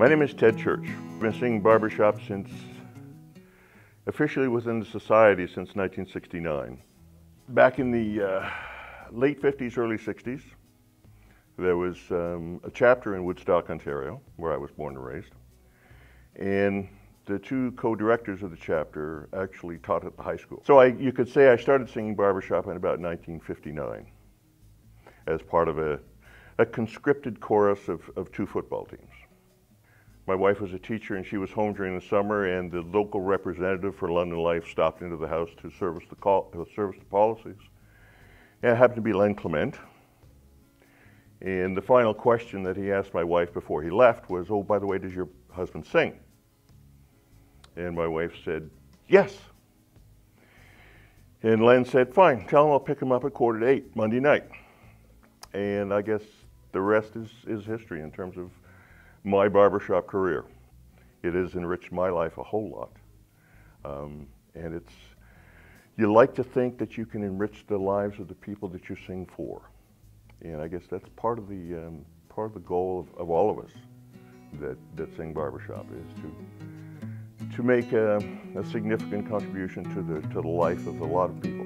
My name is Ted Church. I've been singing barbershop since, officially within the society since 1969. Back in the uh, late 50s, early 60s, there was um, a chapter in Woodstock, Ontario, where I was born and raised. And the two co-directors of the chapter actually taught at the high school. So I, you could say I started singing barbershop in about 1959 as part of a, a conscripted chorus of, of two football teams. My wife was a teacher and she was home during the summer and the local representative for London Life stopped into the house to service the, call, uh, service the policies. And it happened to be Len Clement. And the final question that he asked my wife before he left was, oh, by the way, does your husband sing? And my wife said, yes. And Len said, fine, tell him I'll pick him up at quarter to eight Monday night. And I guess the rest is, is history in terms of my barbershop career. It has enriched my life a whole lot. Um, and it's, you like to think that you can enrich the lives of the people that you sing for. And I guess that's part of the, um, part of the goal of, of all of us that, that sing barbershop is to, to make a, a significant contribution to the, to the life of a lot of people.